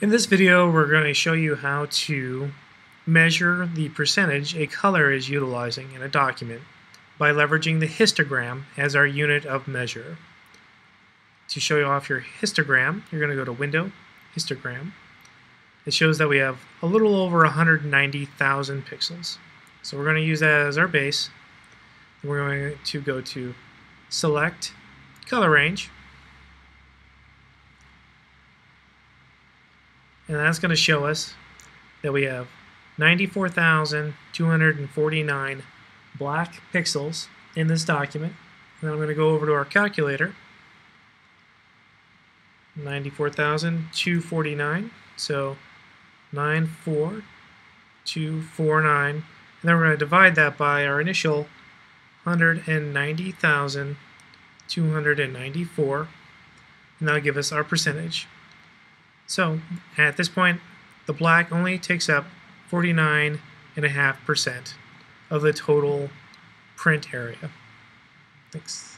In this video, we're going to show you how to measure the percentage a color is utilizing in a document by leveraging the histogram as our unit of measure. To show you off your histogram, you're going to go to Window, Histogram. It shows that we have a little over 190,000 pixels. So we're going to use that as our base. We're going to go to Select, Color Range, and that's going to show us that we have 94,249 black pixels in this document. And then I'm going to go over to our calculator. 94,249. So 94249. And then we're going to divide that by our initial 190,294. And that'll give us our percentage. So at this point, the black only takes up 49.5% of the total print area. Thanks.